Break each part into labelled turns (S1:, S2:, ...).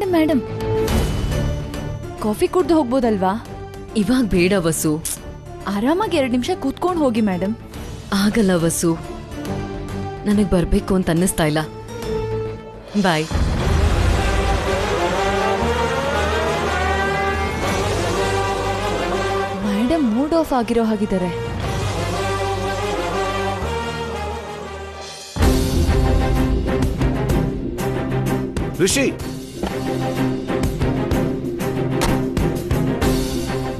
S1: Madam madam coffee ಕುಡ್ದು ಹೋಗ್ಬೋದಲ್ವಾ?
S2: ಇವಾಗ ಬೇಡ ವಸು.
S1: ಆರಾಮಾಗಿ ಎರಡು ನಿಮಿಷ ಕೂತ್ಕೊಂಡು ಹೋಗಿ ಮೇಡಮ್
S2: ಆಗಲ್ಲ ವಸು. ನನಗೆ ಬರಬೇಕು ಅಂತ ಅನ್ನಿಸ್ತಾ ಇಲ್ಲ. ಬಾಯ್.
S1: ಮೇಡಮ್ ಮೂಡ್ ಆಫ್ ಆಗಿರೋ ಹಾಗಿದ್ದಾರೆ.
S3: ಋಷಿ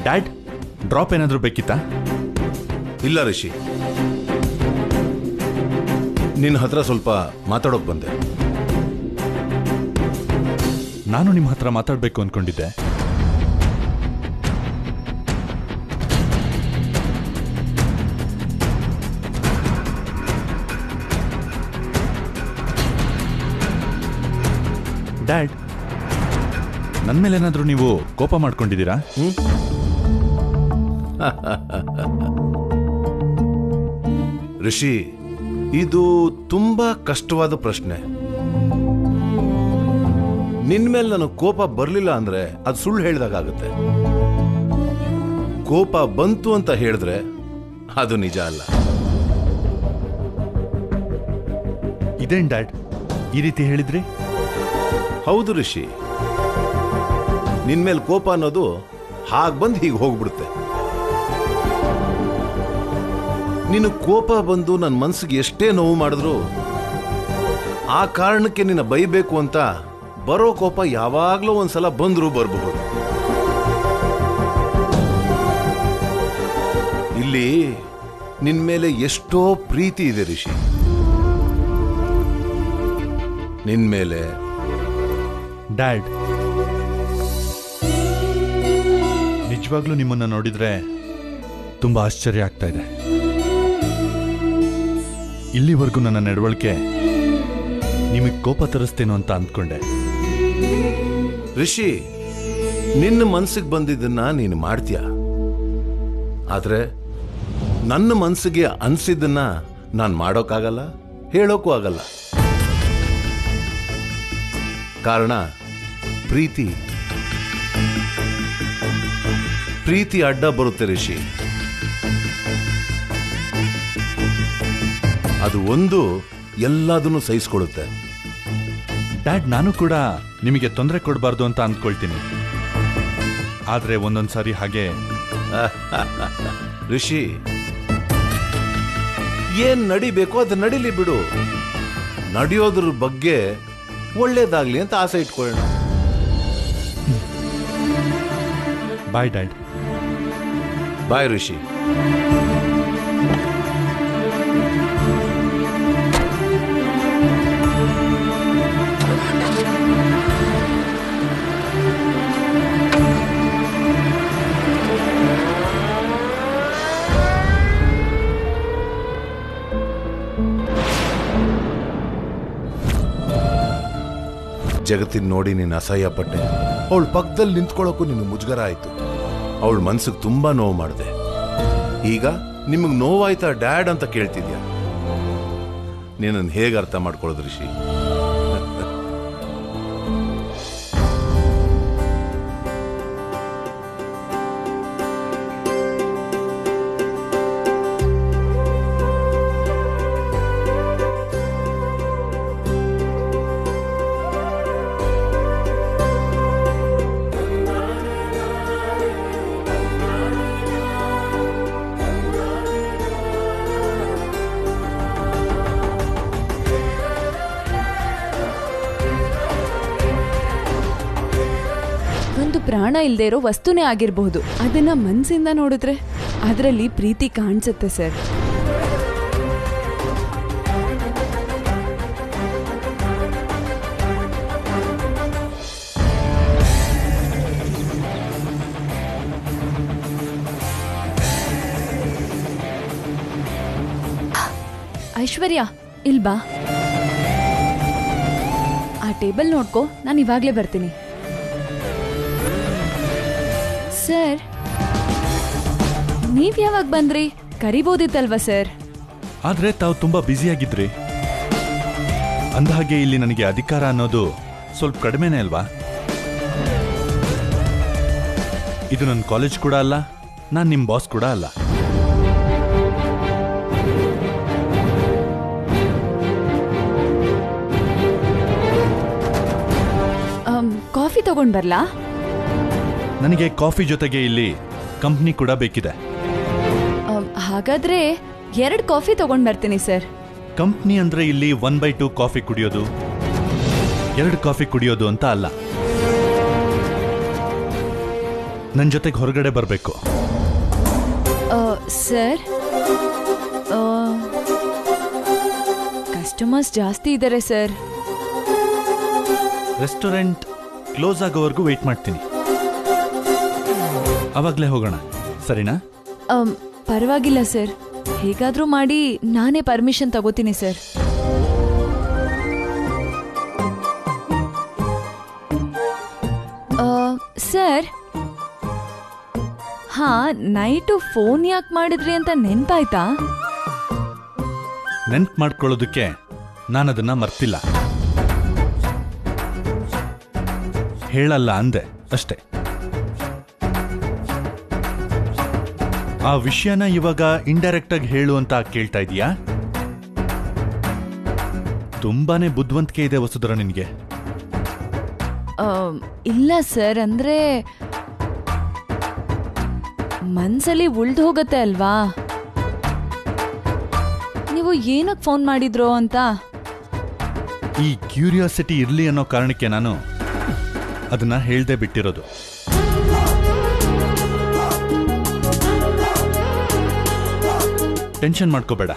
S4: ಡ್ಯಾಡ್ ಡ್ರಾಪ್ ಏನಾದರೂ ಬೇಕಿತ್ತಾ?
S3: ಇಲ್ಲ ಋಷಿ ನಿನ್ನ ಹತ್ರ ಸ್ವಲ್ಪ ಮಾತಾಡೋಕೆ ಬಂದೆ.
S4: ನಾನು ನಿಮ್ಮ ಹತ್ರ ಮಾತಾಡಬೇಕು ಅಂದ್ಕೊಂಡಿದ್ದೆ ಡ್ಯಾಡ್ ನನ್ನ ಮೇಲೆ ಏನಾದರೂ ನೀವು ಕೋಪ ಮಾಡ್ಕೊಂಡಿದ್ದೀರಾ?
S3: ಋಷಿ ಇದು ತುಂಬಾ ಕಷ್ಟವಾದ ಪ್ರಶ್ನೆ. ನಿನ್ ಮೇಲೆ ನನಗೆ ಕೋಪ ಬರಲಿಲ್ಲ ಅಂದ್ರೆ ಅದು ಸುಳ್ಳು ಹೇಳಿದಾಗುತ್ತೆ ಕೋಪ ಬಂತು ಅಂತ ಹೇಳಿದ್ರೆ ಅದು ನಿಜ ಅಲ್ಲ.
S4: ಇದೇನ್ ಡ್ಯಾಡ್ ಈ ರೀತಿ ಹೇಳಿದ್ರಿ?
S3: ಹೌದು ಋಷಿ. ನಿನ್ ಮೇಲೆ ಕೋಪ ಅನ್ನೋದು ಹಾಗ್ ಬಂದು ಹೀಗೆ ಹೋಗ್ಬಿಡುತ್ತೆ. ನಿನ್ನ ಕೋಪ ಬಂದು ನನ್ನ ಮನಸ್ಸಿಗೆ ಎಷ್ಟೇ ನೋವು ಮಾಡಿದ್ರು ಆ ಕಾರಣಕ್ಕೆ ನಿನ್ನ ಬೈಬೇಕು ಅಂತ ಬರೋ ಕೋಪ ಯಾವಾಗಲೂ ಒಂದ್ಸಲ ಬಂದರೂ ಬರಬಹುದು. ಇಲ್ಲಿ ನಿನ್ ಮೇಲೆ ಎಷ್ಟೋ ಪ್ರೀತಿ ಇದೆ ಋಷಿ ನಿನ್ ಮೇಲೆ
S4: ಡ್ಯಾಡ್ ನಿಜವಾಗ್ಲೂ ನಿಮ್ಮನ್ನ ನೋಡಿದ್ರೆ ತುಂಬಾ ಆಶ್ಚರ್ಯ ಆಗ್ತಾ ಇದೆ. ಇಲ್ಲಿವರೆಗೂ ನನ್ನ ನಡವಳಿಕೆ ನಿಮಗೆ ಕೋಪ ತರಿಸ್ತೇನೋ ಅಂತ ಅಂದ್ಕೊಂಡೆ.
S3: ಋಷಿ ನಿನ್ನ ಮನ್ಸಿಗೆ ಬಂದಿದ್ದನ್ನ ನೀನು ಮಾಡ್ತೀಯ? ಆದ್ರೆ ನನ್ನ ಮನ್ಸಿಗೆ ಅನ್ಸಿದ್ದನ್ನ ನಾನು ಮಾಡೋಕ್ಕಾಗಲ್ಲ, ಹೇಳೋಕ್ಕೂ ಆಗಲ್ಲ. ಕಾರಣ, ಪ್ರೀತಿ ಪ್ರೀತಿ ಅಡ್ಡ ಬರುತ್ತೆ ಋಷಿ ಅದು ಒಂದು ಎಲ್ಲದನ್ನು ಸಹಿಸ್ಕೊಳ್ಳುತ್ತೆ.
S4: ಡ್ಯಾಡ್ ನಾನು ಕೂಡ ನಿಮಗೆ ತೊಂದರೆ ಕೊಡಬಾರ್ದು ಅಂತ ಅಂದ್ಕೊಳ್ತೀನಿ. ಆದ್ರೆ ಒಂದೊಂದ್ಸಾರಿ ಹಾಗೆ.
S3: ಋಷಿ ಏನ್ ನಡಿಬೇಕೋ ಅದು ನಡಿಲಿ ಬಿಡು. ನಡೆಯೋದ್ರ ಬಗ್ಗೆ ಒಳ್ಳೇದಾಗ್ಲಿ ಅಂತ ಆಸೆ ಇಟ್ಕೊಳ್ಳೋಣ.
S4: Bye dad
S3: bye Rishi. ಜಗತ್ತಿನ ನೋಡಿ ನೀನು ಅಸಹ್ಯ ಪಟ್ಟೆ. ಅವಳ ಪಕ್ಕದಲ್ಲಿ ನಿಂತ್ಕೊಳ್ಳೋಕ್ಕೂ ನಿನ್ನ ಮುಜುಗರ ಆಯ್ತು. ಅವಳ ಮನ್ಸಿಗೆ ತುಂಬಾ ನೋವು ಮಾಡಿದೆ. ಈಗ ನಿಮಗೆ ನೋವಾಯ್ತಾ ಡ್ಯಾಡ್ ಅಂತ ಕೇಳ್ತಿದ್ಯಾ? ನೀನನ್ನು ಹೇಗೆ ಅರ್ಥ ಮಾಡ್ಕೊಳ್ಳೋದು ಋಷಿ
S1: ಪ್ರಾಣ ಇಲ್ಲದೆ ಇರೋ ವಸ್ತುನೇ ಆಗಿರಬಹುದು. ಅದನ್ನ ಮನಸ್ಸಿಂದ ನೋಡಿದ್ರೆ ಅದರಲ್ಲಿ ಪ್ರೀತಿ ಕಾಣಿಸುತ್ತೆ ಸರ್. ಐಶ್ವರ್ಯ ಇಲ್ಬಾ ಆ ಟೇಬಲ್ ನೋಡ್ಕೋ, ನಾನು ಇವಾಗ್ಲೇ ಬರ್ತೀನಿ. ನೀವ್ ಯಾವಾಗ ಬಂದ್ರಿ? ಕರಿಬೋದಿತ್ತಲ್ವಾ ಸರ್?
S4: ಆದ್ರೆ ತಾವು ತುಂಬಾ ಬ್ಯುಸಿಯಾಗಿದ್ರಿ. ಅಂದಹಾಗೆ ಇಲ್ಲಿ ನನಗೆ ಅಧಿಕಾರ ಅನ್ನೋದು ಸ್ವಲ್ಪ ಕಡಿಮೆನೇ ಅಲ್ವಾ? ಇದು ನನ್ನ ಕಾಲೇಜ್ ಕೂಡ ಅಲ್ಲ ನಾನು ನಿಮ್ಮ ಬಾಸ್ ಕೂಡ ಅಲ್ಲ.
S1: ಅಮ್, ಕಾಫಿ ತಗೊಂಡ್ ಬರ್ಲಾ?
S4: ನನಗೆ ಕಾಫಿ ಜೊತೆಗೆ ಇಲ್ಲಿ ಕಂಪ್ನಿ ಕೂಡ ಬೇಕಿದೆ.
S1: ಹಾಗಾದ್ರೆ ಎರಡು ಕಾಫಿ ತಗೊಂಡ್ ಬರ್ತೀನಿ ಸರ್.
S4: ಕಂಪ್ನಿ ಅಂದ್ರೆ ಇಲ್ಲಿ ಒನ್ ಬೈ ಟೂ ಕಾಫಿ ಕುಡಿಯೋದು. ಎರಡು ಕಾಫಿ ಕುಡಿಯೋದು ಅಂತ ಅಲ್ಲ. ನನ್ನ ಜೊತೆಗೆ ಹೊರಗಡೆ ಬರಬೇಕು.
S1: ಸರ್ ಕಸ್ಟಮರ್ಸ್ ಜಾಸ್ತಿ ಇದ್ದಾರೆ ಸರ್.
S4: ರೆಸ್ಟೋರೆಂಟ್ ಕ್ಲೋಸ್ ಆಗೋವರೆಗೂ ವೆಯ್ಟ್ ಮಾಡ್ತೀನಿ. ಅವಾಗಲೇ ಹೋಗೋಣ. ಸರಿನಾ?
S1: ಪರವಾಗಿಲ್ಲ, ಸರ್. ಹೇಗಾದರೂ ಮಾಡಿ ನಾನೇ ಪರ್ಮಿಷನ್ ತಗೋತೀನಿ, ಸರ್. ಸರ್. ಹಾ, ನೈಟು ಫೋನ್ ಯಾಕೆ ಮಾಡಿದ್ರಿ ಅಂತ ನೆನ್ಪಾಯ್ತಾ?
S4: ನೆನ್ಪು ಮಾಡ್ಕೊಳ್ಳೋದಕ್ಕೆ ನಾನದನ್ನ ಮರ್ತಿಲ್ಲ. ಹೇಳಲ್ಲ ಅಂದೆ, ಅಷ್ಟೇ. ಆ ವಿಷಯನ ಇವಾಗ ಇಂಡೈರೆಕ್ಟ್ ಆಗಿ ಹೇಳು ಅಂತ ಕೇಳ್ತಾ ಇದೀಯಾ? ತುಂಬಾನೇ ಬುದ್ಧಿವಂತಿಕೆ ಇದೆ ವಸುಧರ ನಿನಗೆ.
S1: ಇಲ್ಲ ಸರ್ ಅಂದ್ರೆ ಮನ್ಸಲ್ಲಿ ಉಳ್ದು ಹೋಗತ್ತೆ ಅಲ್ವಾ? ನೀವು ಏನಕ್ಕೆ ಫೋನ್ ಮಾಡಿದ್ರೋ ಅಂತ?
S4: ಈ ಕ್ಯೂರಿಯಾಸಿಟಿ ಇರಲಿ ಅನ್ನೋ ಕಾರಣಕ್ಕೆ ನಾನು ಅದನ್ನ ಹೇಳ್ದೆ ಬಿಟ್ಟಿರೋದು. ಟೆನ್ಷನ್ ಮಾಡ್ಕೋಬೇಡ.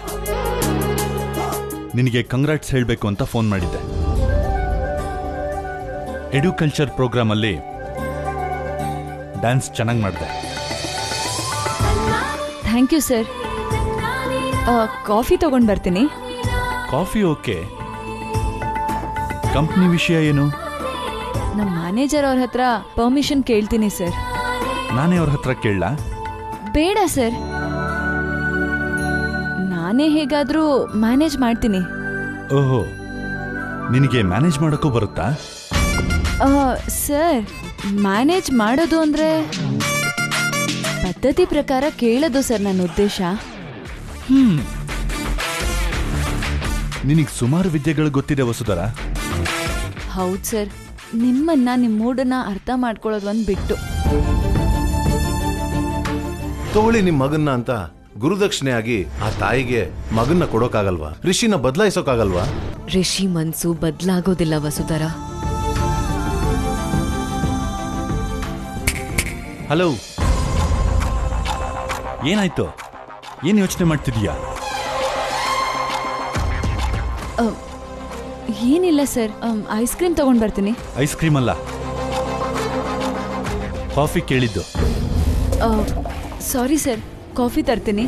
S4: ನಿನಗೆ ಕಂಗ್ರಾಟ್ಸ್ ಹೇಳಬೇಕು ಅಂತ ಫೋನ್ ಮಾಡಿದ್ದೆ. ಎಡ್ಯುಕಲ್ಚರ್ ಪ್ರೋಗ್ರಾಮ್ ಅಲ್ಲಿ ಡ್ಯಾನ್ಸ್ ಚೆನ್ನಾಗಿ ಮಾಡಿದೆ.
S1: Thank you sir. ಕಾಫಿ ತಗೊಂಡ್ ಬರ್ತೀನಿ.
S4: Coffee okay. ಕಂಪ್ನಿ ವಿಷಯ ಏನು?
S1: ನಮ್ಮ ಮ್ಯಾನೇಜರ್ ಅವ್ರ ಹತ್ರ ಪರ್ಮಿಷನ್ ಕೇಳ್ತೀನಿ ಸರ್.
S4: ನಾನೇ ಅವ್ರ ಹತ್ರ ಕೇಳಲಾ?
S1: ಬೇಡ ಸರ್. ನಾನೇ ಹೇಗಾದರೂ ಮ್ಯಾನೇಜ್ ಮಾಡ್ತೀನಿ.
S4: ಓಹೋ ನಿನಗೆ ಮ್ಯಾನೇಜ್ ಮಾಡೋಕ್ಕೂ ಬರುತ್ತಾ?
S1: ಆ, ಸರ್ ಮ್ಯಾನೇಜ್ ಮಾಡೋದು ಅಂದ್ರೆ ಪದ್ಧತಿ ಪ್ರಕಾರ ಕೇಳೋದು ಸರ್ ನನ್ನ ಉದ್ದೇಶ.
S4: ಹ್ಮ್. ನಿನಗೆ ಸುಮಾರು ವಿದ್ಯೆಗಳು ಗೊತ್ತಿದೆ ವಸುಧರ.
S1: ಹೌದು ಸರ್ ನಿಮ್ಮನ್ನ ನಿಮ್ಮ ಮೂಡನ್ನ ಅರ್ಥ ಮಾಡ್ಕೊಳ್ಳೋದು ಒಂದು ಬಿಟ್ಟು
S3: ತಗೊಳ್ಳಿ ನಿಮ್ಮ ಮಗನ್ನ ಅಂತ ಗುರುದಕ್ಷಿಣೆಯಾಗಿ ಆ ತಾಯಿಗೆ ಮಗನ್ನ ಕೊಡೋಕಾಗಲ್ವಾ? ಋಷಿನ ಬದಲಾಯಿಸೋಕಾಗಲ್ವಾ?
S2: ಋಷಿ ಮನ್ಸು ಬದಲಾಗೋದಿಲ್ಲ ವಸುಧರ.
S4: ಹಲೋ. ಏನಾಯ್ತು? ಏನ್ ಯೋಚನೆ ಮಾಡ್ತಿದೀಯಾ?
S1: ಏನಿಲ್ಲ ಸರ್. ಐಸ್ ಕ್ರೀಮ್ ತಗೊಂಡ್ ಬರ್ತೀನಿ.
S4: ಐಸ್ ಕ್ರೀಮ್ ಅಲ್ಲ. ಕಾಫಿ ಕೇಳಿದ್ದು.
S1: Sorry sir. ಕಾಫಿ ತರ್ತೀನಿ.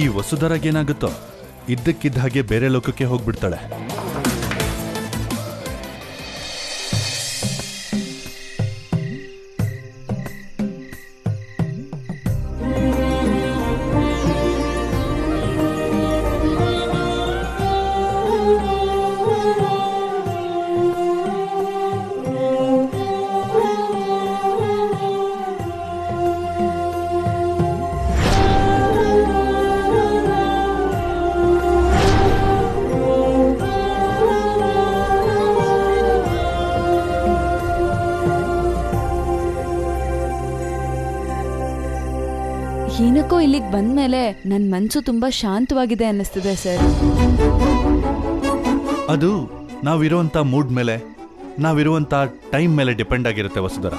S4: ಈ ವಸುಧರಾಗೇನಾಗುತ್ತೋ ಇದ್ದಕ್ಕಿದ್ದ ಹಾಗೆ ಬೇರೆ ಲೋಕಕ್ಕೆ ಹೋಗ್ಬಿಡ್ತಾಳೆ.
S1: ಬಂದ್ಮೇಲೆ ನನ್ನ ಮನ್ಸು ತುಂಬಾ ಶಾಂತವಾಗಿದೆ ಅನ್ನಿಸ್ತಿದೆ, ಸರ್.
S4: ಅದು ನಾವಿರುವಂತ ಮೂಡ್ ಮೇಲೆ, ನಾವಿರುವಂತ ಟೈಮ್ ಮೇಲೆ ಡಿಪೆಂಡ್ ಆಗಿರುತ್ತೆ ವಸುಧರ.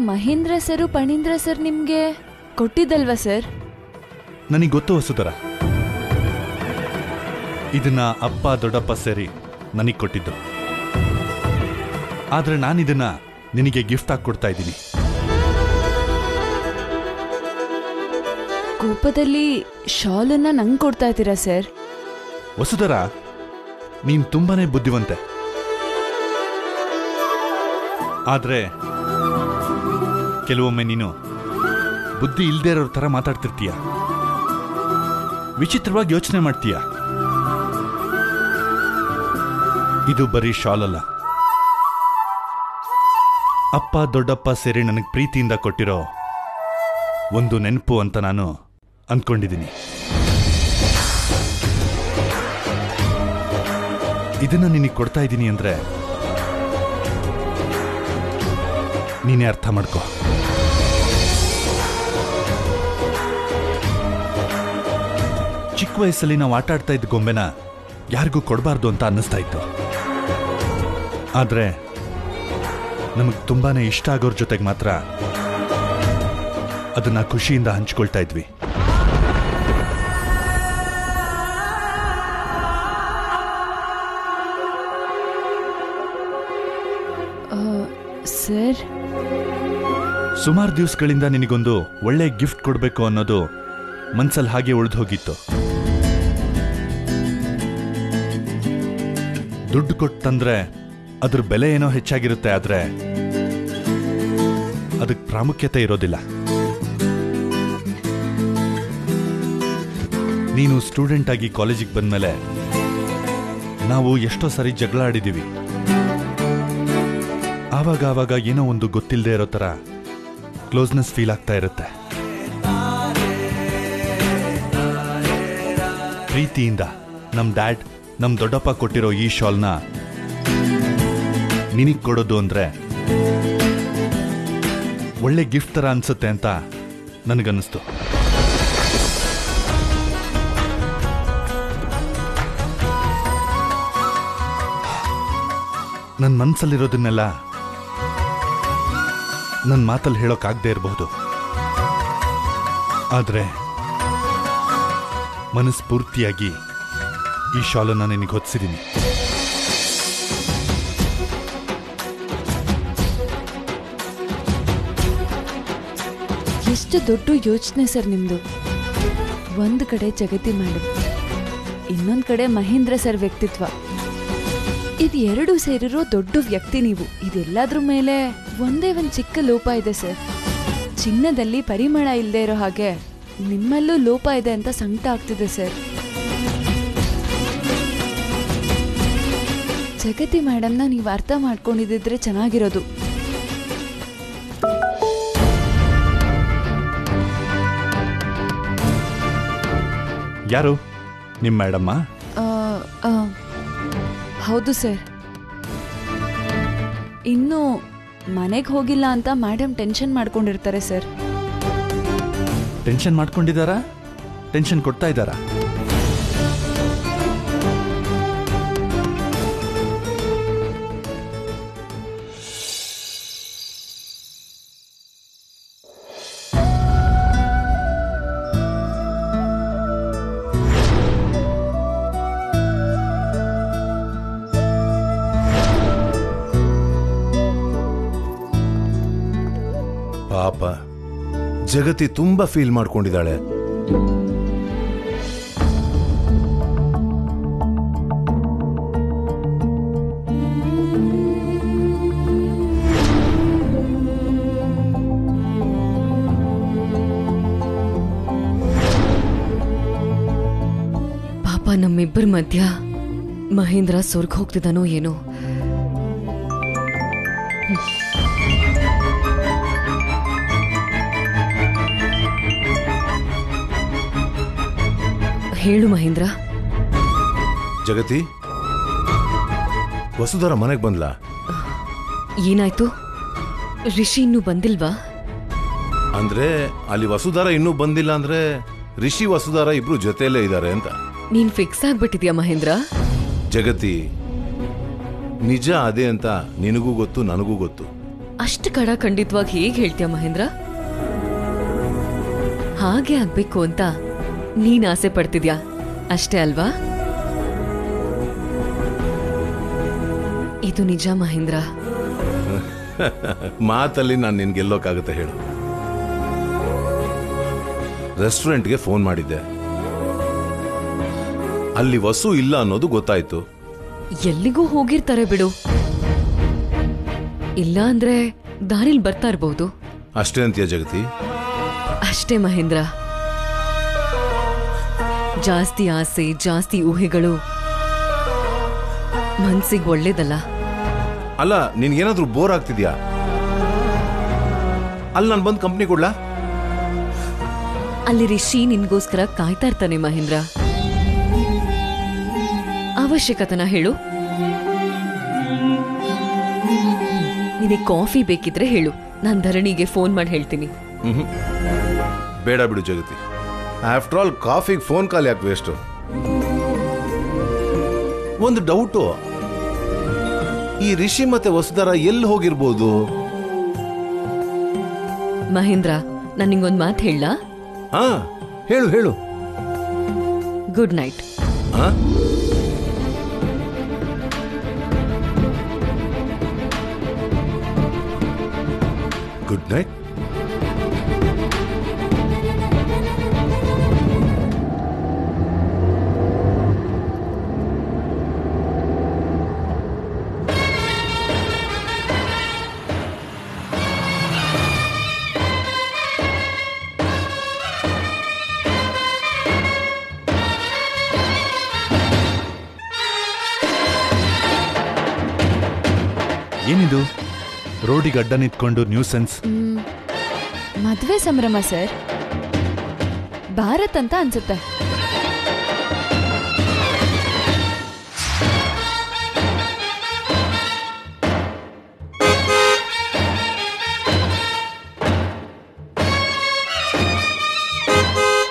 S1: ಮಹೇಂದ್ರ ಸರ್ ಪಣೀಂದ್ರ ಸರ್ ನಿಮ್ಗೆ ಕೊಟ್ಟಿದ್ದಲ್ವಾ ಸರ್?
S4: ನನಗೆ ಗೊತ್ತು ವಸುಧರ. ಇದನ್ನ ಅಪ್ಪ ದೊಡ್ಡಪ್ಪ ಸೇರಿ ನನಗೆ ಕೊಟ್ಟಿದ್ದು. ಆದ್ರೆ ನಾನಿದನ್ನ ನಿನಗೆ ಗಿಫ್ಟ್ ಆಗಿ ಕೊಡ್ತಾ ಇದ್ದೀನಿ.
S1: ಕೋಪದಲ್ಲಿ ಶಾಲನ್ನ ನಂಗೆ ಕೊಡ್ತಾ ಇದ್ದೀರಾ ಸರ್?
S4: ವಸುಧರ ನೀನ್ ತುಂಬಾನೇ ಬುದ್ಧಿವಂತೆ. ಆದ್ರೆ ಕೆಲವೊಮ್ಮೆ ನೀನು ಬುದ್ಧಿ ಇಲ್ದೇ ಇರೋ ತರ ಮಾತಾಡ್ತಿರ್ತೀಯ? ವಿಚಿತ್ರವಾಗಿ ಯೋಚನೆ ಮಾಡ್ತೀಯ? ಇದು ಬರೀ ಶಾಲ್ ಅಲ್ಲ ಅಪ್ಪ ದೊಡ್ಡಪ್ಪ ಸೇರಿ ನನಗೆ ಪ್ರೀತಿಯಿಂದ ಕೊಟ್ಟಿರೋ ಒಂದು ನೆನಪು ಅಂತ ನಾನು ಅಂದ್ಕೊಂಡಿದ್ದೀನಿ ಇದನ್ನ ನಿನಗೆ ಕೊಡ್ತಾ ಇದ್ದೀನಿ ಅಂದ್ರೆ ನೀನೇ ಅರ್ಥ ಮಾಡ್ಕೋ. ಚಿಕ್ಕ ವಯಸ್ಸಲ್ಲಿ ನಾವು ಆಟ ಆಡ್ತಾ ಇದ್ದ ಗೊಂಬೆನ ಯಾರಿಗೂ ಕೊಡಬಾರ್ದು ಅಂತ ಅನ್ನಿಸ್ತಾ ಇತ್ತು. ಆದರೆ ನಮಗೆ ತುಂಬಾನೇ ಇಷ್ಟ ಆಗೋರ್ ಜೊತೆಗೆ ಮಾತ್ರ ಅದನ್ನ ಖುಷಿಯಿಂದ ಹಂಚ್ಕೊಳ್ತಾ ಇದ್ವಿ.
S1: ಸರ್?
S4: ಸುಮಾರು ದಿವಸಗಳಿಂದ ನಿನಗೊಂದು ಒಳ್ಳೆ ಗಿಫ್ಟ್ ಕೊಡಬೇಕು ಅನ್ನೋದು ಮನ್ಸಲ್ಲಿ ಹಾಗೆ ಉಳಿದು ಹೋಗಿತ್ತು ದುಡ್ಡು ಕೊಟ್ಟು ತಂದ್ರೆ ಅದ್ರ ಬೆಲೆ ಏನೋ ಹೆಚ್ಚಾಗಿರುತ್ತೆ ಆದ್ರೆ ಅದಕ್ಕೆ ಪ್ರಾಮುಖ್ಯತೆ ಇರೋದಿಲ್ಲ. ನೀನು ಸ್ಟೂಡೆಂಟ್ ಆಗಿ ಕಾಲೇಜಿಗೆ ಬಂದ್ಮೇಲೆ ನಾವು ಎಷ್ಟೋ ಸಾರಿ ಜಗಳ ಆಡಿದೀವಿ. ಆವಾಗ ಆವಾಗ ಏನೋ ಒಂದು ಗೊತ್ತಿಲ್ಲದೆ ಇರೋ ಥರ ಕ್ಲೋಸ್ನೆಸ್ ಫೀಲ್ ಆಗ್ತಾ ಇರುತ್ತೆ. ಪ್ರೀತಿಯಿಂದ ನಮ್ಮ ಡ್ಯಾಡ್ ನಮ್ ದೊಡ್ಡಪ್ಪ ಕೊಟ್ಟಿರೋ ಈ ಶಾಲ್ನ ನಿನಗ್ ಕೊಡೋದು ಅಂದ್ರೆ ಒಳ್ಳೆ ಗಿಫ್ಟ್ ತರ ಅನ್ಸುತ್ತೆ ಅಂತ ನನಗನ್ನಿಸ್ತು. ನನ್ನ ಮನಸ್ಸಲ್ಲಿರೋದನ್ನೆಲ್ಲ ನನ್ನ ಮಾತಲ್ಲಿ ಹೇಳೋಕ್ಕಾಗದೇ ಇರಬಹುದು. ಆದರೆ ಮನಸ್ಫೂರ್ತಿಯಾಗಿ ಈ ಶಾಲನ್ನ ನಿನಗೆ ಹೊತ್ಸಿದ್ದೀನಿ
S1: ಎಷ್ಟು ದೊಡ್ಡ ಯೋಚನೆ ಸರ್ ನಿಮ್ಮದು ಒಂದು ಕಡೆ ಜಗತಿ ಮೇಡಮ್ ಇನ್ನೊಂದು ಕಡೆ ಮಹೇಂದ್ರ ಸರ್ ವ್ಯಕ್ತಿತ್ವ. ಇದು ಎರಡು ಸೇರಿರೋ ದೊಡ್ಡ ವ್ಯಕ್ತಿ ನೀವು. ಇದೆಲ್ಲದ್ರ ಮೇಲೆ ಒಂದೇ ಒಂದು ಚಿಕ್ಕ ಲೋಪ ಇದೆ ಸರ್. ಚಿನ್ನದಲ್ಲಿ ಪರಿಮಳ ಇಲ್ಲದೆ ಇರೋ ಹಾಗೆ ನಿಮ್ಮಲ್ಲೂ ಲೋಪ ಇದೆ ಅಂತ ಸಂಕಟ ಆಗ್ತಿದೆ ಸರ್. ಜಗತಿ ಮೇಡಮ್ನ ನೀವು ಅರ್ಥ ಮಾಡ್ಕೊಂಡಿದ್ದಿದ್ರೆ ಚೆನ್ನಾಗಿರೋದು.
S4: ಯಾರು? ನಿಮ್ಮ ಮೇಡಮ್ಮ?
S1: ಆ, ಆ, ಹೌದು ಸರ್. ಇನ್ನು ಮನೆಗೆ ಹೋಗಿಲ್ಲ ಅಂತ ಮೇಡಮ್ ಟೆನ್ಷನ್ ಮಾಡ್ಕೊಂಡಿರ್ತಾರೆ ಸರ್.
S4: ಟೆನ್ಷನ್ ಮಾಡ್ಕೊಂಡಿದ್ದಾರಾ? ಟೆನ್ಷನ್ ಕೊಡ್ತಾ ಇದ್ದಾರಾ?
S3: ಜಗತಿ ತುಂಬಾ ಫೀಲ್ ಮಾಡ್ಕೊಂಡಿದ್ದಾಳೆ.
S2: ಪಾಪ ನಮ್ಮಿಬ್ಬರ ಮಧ್ಯ ಮಹೇಂದ್ರ ಸ್ವರ್ಗ ಹೋಗ್ತಿದ್ದಾನೋ ಏನೋ. ಹೇಳು ಮಹೇಂದ್ರ.
S3: ಜಗತಿ ವಸುಧರ ಮನೆಗೆ ಬಂದ್ಲಾ?
S2: ಏನಾಯ್ತು? ರಿಷಿ ಇನ್ನೂ ಬಂದಿಲ್ವಾ?
S3: ಅಂದ್ರೆ ಅಲ್ಲಿ ವಸುಧಾರ ಇನ್ನೂ ಬಂದಿಲ್ಲ ಅಂದ್ರೆ ರಿಷಿ ವಸುಧಾರ ಇಬ್ರು ಜೊತೆಯಲ್ಲೇ ಇದ್ದಾರೆ ಅಂತ.
S2: ನೀನ್ ಫಿಕ್ಸ್ ಆಗ್ಬಿಟ್ಟಿದ್ಯಾ ಮಹೇಂದ್ರ?
S3: ಜಗತಿ ನಿಜ ಅದೇ ಅಂತ ನಿನಗೂ ಗೊತ್ತು ನನಗೂ ಗೊತ್ತು.
S2: ಅಷ್ಟು ಕಡ ಖಂಡಿತವಾಗಿ ಹೇಗೆ ಹೇಳ್ತೀಯ ಮಹೇಂದ್ರ? ಹಾಗೆ ಆಗ್ಬೇಕು ಅಂತ. ನೀನ್ ಆಸೆ ಪಡ್ತಿದ್ಯಾ? ಅಷ್ಟೇ ಅಲ್ವಾ? ಇದು ನಿಜ ಮಹೇಂದ್ರ.
S3: ಮಾತಲ್ಲಿ ನಾನು ನಿನ್ ಗೆಲ್ಲೋಕ್ಕಾಗುತ್ತೆ ಹೇಳು. ರೆಸ್ಟೋರೆಂಟ್ಗೆ ಫೋನ್ ಮಾಡಿದ್ದೆ. ಅಲ್ಲಿ ವಸು ಇಲ್ಲ ಅನ್ನೋದು ಗೊತ್ತಾಯ್ತು.
S2: ಎಲ್ಲಿಗೂ ಹೋಗಿರ್ತಾರೆ ಬಿಡು. ಇಲ್ಲ ಅಂದ್ರೆ ದಾರಿಲ್ ಬರ್ತಾ ಇರಬಹುದು
S3: ಅಷ್ಟೇ ಅಂತೀಯ ಜಗತಿ?
S2: ಅಷ್ಟೇ ಮಹೇಂದ್ರ. ಜಾಸ್ತಿ ಆಸೆ ಜಾಸ್ತಿ ಊಹೆಗಳು. ಮನ್ಸಿಗೆ ಒಳ್ಳೇದಲ್ಲ?
S3: ಅಲ್ಲ ನಿನ್ಗೇನಾದ್ರೂ ಬೋರ್ ಆಗ್ತಿದ್ಯಾ? ಅಲ್ಲಿ ನಾನು ಬಂದು ಕಂಪ್ನಿ ಕೊಡ್ಲಾ?
S2: ಅಲ್ಲಿ ರಿಷಿ ನಿನ್ಗೋಸ್ಕರ ಕಾಯ್ತಾ ಇರ್ತಾನೆ ಮಹೇಂದ್ರ. ಅವಶ್ಯಕತನ ಹೇಳು. ನಿನಗೆ ಕಾಫಿ ಬೇಕಿದ್ರೆ ಹೇಳು. ನಾನು ಧರಣಿಗೆ ಫೋನ್ ಮಾಡಿ ಹೇಳ್ತೀನಿ.
S3: ಬೇಡ ಬಿಡು ಜಗತಿ. ಆಫ್ಟರ್ ಆಲ್ ಕಾಫಿಗೆ ಫೋನ್ ಕಾಲ್ ಯಾಕೆ ವೇಸ್ಟು ಒಂದು ಡೌಟು ಈ ರಿಷಿ ಮತ್ತೆ ವಸುಧರ ಎಲ್ಲಿ ಹೋಗಿರ್ಬೋದು?
S2: ಮಹೇಂದ್ರ ನಾನು ನಿಂಗೊಂದು ಮಾತು ಹೇಳ
S3: ಹಾ ಹೇಳು ಹೇಳು.
S2: ಗುಡ್ ನೈಟ್
S3: ಹಾ? ಗುಡ್ ನೈಟ್
S4: ರೋಡಿಗೆ ಅಡ್ಡ ನಿಂತ್ಕೊಂಡು ನ್ಯೂಸೆನ್ಸ್
S1: ಮದುವೆ ಸಂಭ್ರಮ ಸರ್. ಭಾರತ್ ಅಂತ ಅನ್ಸುತ್ತೆ.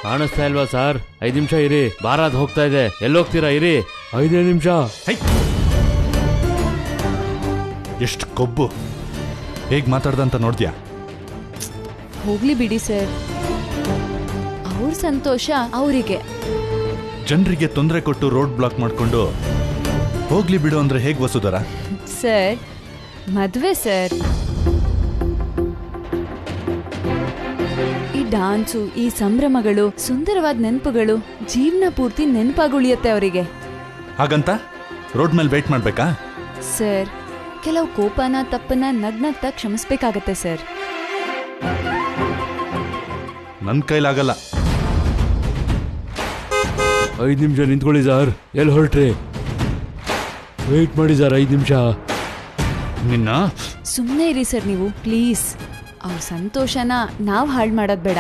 S5: ಕಾಣಿಸ್ತಾ ಇಲ್ವಾ ಸರ್? ಐದ್ ನಿಮಿಷ ಇರಿ. ಬಾರಾದ್ ಹೋಗ್ತಾ ಇದೆ. ಎಲ್ಲೋಗ್ತೀರಾ? ಇರಿ. ಐದೇ ನಿಮಿಷ.
S4: ಹೈ! ಎಷ್ಟು ಕೊಬ್ಬು. ಹೇಗ್ ಮಾತಾಡ್ದಂತ ನೋಡ್ತೀಯಾ
S1: ಹೋಗ್ಲಿ ಬಿಡಿ ಸರ್. ಅವ್ರ ಸಂತೋಷ ಅವರಿಗೆ.
S4: ಜನರಿಗೆ ತೊಂದರೆ ಕೊಟ್ಟು ರೋಡ್ ಬ್ಲಾಕ್ ಮಾಡ್ಕೊಂಡು ಹೋಗ್ಲಿ ಬಿಡು ಅಂದ್ರೆ ಹೇಗ್ ವಸುದರ
S1: ಸರ್ ಮದ್ವೆ ಸರ್. ಈ ಡಾನ್ಸು ಈ ಸಂಭ್ರಮಗಳು ಸುಂದರವಾದ ನೆನಪುಗಳು ಜೀವನ ಪೂರ್ತಿ ನೆನಪಾಗುಳಿಯತ್ತೆ ಅವರಿಗೆ.
S4: ಹಾಗಂತ? ರೋಡ್ ಮೇಲೆ ವೇಟ್ ಮಾಡ್ಬೇಕಾ?
S1: ಸರ್ ಕೆಲವು ಕೋಪನ ತಪ್ಪನ್ನ ನಗ್ನಗ್ತ ಕ್ಷಮಿಸ್ಬೇಕಾಗತ್ತೆ ಸರ್.
S4: ನನ್ನ ಕೈಲಾಗಲ್ಲ.
S5: ಐದ್ ನಿಮಿಷ ನಿಂತ್ಕೊಳ್ಳಿ ಸರ್. ಎಲ್ಲಿ ಹೊರಟ್ರಿ? ವೆಯ್ಟ್ ಮಾಡಿ ಸರ್ ಐದ್ ನಿಮಿಷ.
S4: ನಿನ್ನ?
S1: ಸುಮ್ಮನೆ ಇರಿ ಸರ್ ನೀವು. ಪ್ಲೀಸ್. ಅವ್ರ ಸಂತೋಷನ ನಾವು ಹಾಳು ಮಾಡೋದು ಬೇಡ.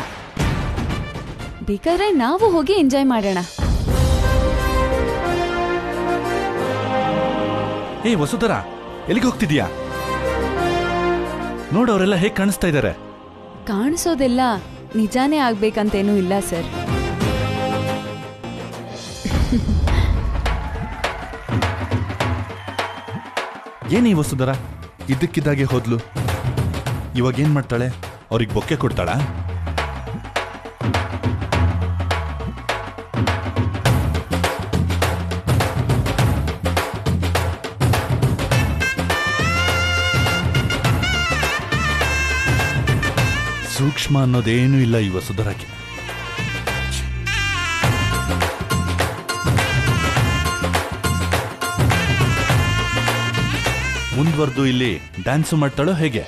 S1: ಬೇಕಾದ್ರೆ ನಾವು ಹೋಗಿ ಎಂಜಾಯ್ ಮಾಡೋಣ.
S4: ಏ ವಸುಧರ! ಎಲ್ಲಿಗೆ ಹೋಗ್ತಿದ್ಯಾ ನೋಡು ಅವರೆಲ್ಲ ಹೇಗ್ ಕಾಣಿಸ್ತಾ ಇದ್ದಾರೆ.
S1: ಕಾಣಿಸೋದೆಲ್ಲ ನಿಜಾನೇ ಆಗ್ಬೇಕಂತೇನೂ ಇಲ್ಲ ಸರ್.
S4: ಏನೇ ವಸುಧರ? ಇದ್ದಕ್ಕಿದ್ದಾಗೆ ಹೋದ್ಲು. ಇವಾಗ ಏನ್ ಮಾಡ್ತಾಳೆ? ಅವ್ರಿಗೆ ಬೊಕ್ಕೆ ಕೊಡ್ತಾಳಾ? ಸೂಕ್ಷ್ಮ ಅನ್ನೋದೇನೂ ಇಲ್ಲ ಇವ ಸುಧರಾಕಿ ಮುಂದುವರೆದು ಇಲ್ಲಿ ಡ್ಯಾನ್ಸು ಮಾಡ್ತಾಳೋ ಹೇಗೆ?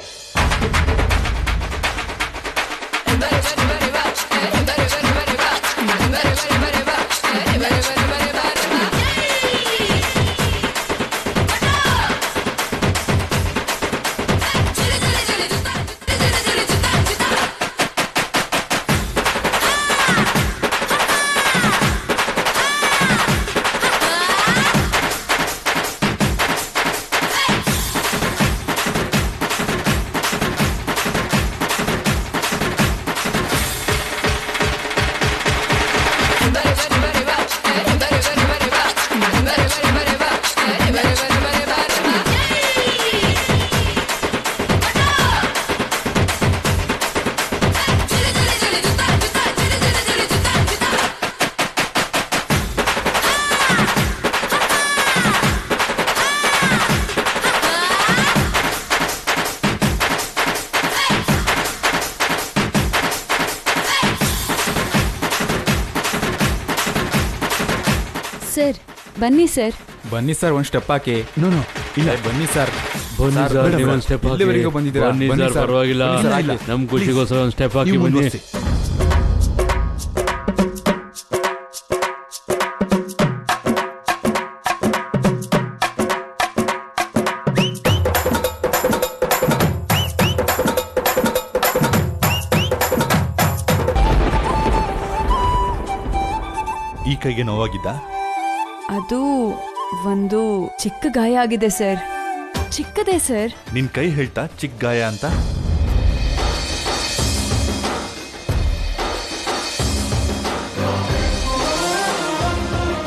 S1: ಬನ್ನಿ ಸರ್
S6: ಬನ್ನಿ ಸರ್ ಒಂದ್ ಸ್ಟೆಪ್ ಹಾಕಿ
S4: ನೋ ನೋ ಇಲ್ಲ
S6: ಬನ್ನಿ ಸರ್
S5: ಬನ್ನಿ
S6: ಸರ್, ಬೇಡ,
S5: ನೀವು. ಒಂದು ಸ್ಟೆಪ್ ಹಾಕಿ
S6: ಇಲ್ಲಿವರೆಗೂ ಬಂದಿದ್ದೀರಾ?
S5: ಬನ್ನಿ
S6: ಬನ್ನಿ
S5: ಸರ್
S6: ಸರ್.
S5: ಪರವಾಗಿಲ್ಲ
S6: ಬನ್ನಿ ಸರ್, ಆಯ್ತು.
S5: ನಮ್ ಖುಷಿಗೋಸ್ಕರ ಒಂದು ಸ್ಟೆಪ್ ಹಾಕಿ
S4: ನೀವು
S5: ಬನ್ನಿ
S4: ಮುಂದುವರ್ಸಿ. ಈ ಕೈಗೆ ನೋವಾಗಿದ್ದ
S1: ಅದು ಒಂದು ಚಿಕ್ಕ ಗಾಯ ಆಗಿದೆ ಸರ್. ಚಿಕ್ಕದೇ ಸರ್.
S4: ನಿನ್ ಕೈ ಹೇಳ್ತಾ ಚಿಕ್ಕ ಗಾಯ ಅಂತ?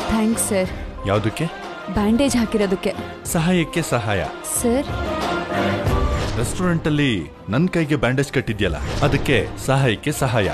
S1: Thanks sir.
S4: ಯಾವುದಕ್ಕೆ?
S1: ಬ್ಯಾಂಡೇಜ್ ಹಾಕಿರೋದಕ್ಕೆ.
S4: ಸಹಾಯಕ್ಕೆ ಸಹಾಯ.
S1: ಸರ್.
S4: ರೆಸ್ಟೋರೆಂಟ್ ಅಲ್ಲಿ ನನ್ನ ಕೈಗೆ ಬ್ಯಾಂಡೇಜ್ ಕಟ್ಟಿದ್ಯಲ್ಲ ಅದಕ್ಕೆ ಸಹಾಯಕ್ಕೆ ಸಹಾಯ.